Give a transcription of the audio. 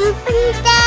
ang pinta!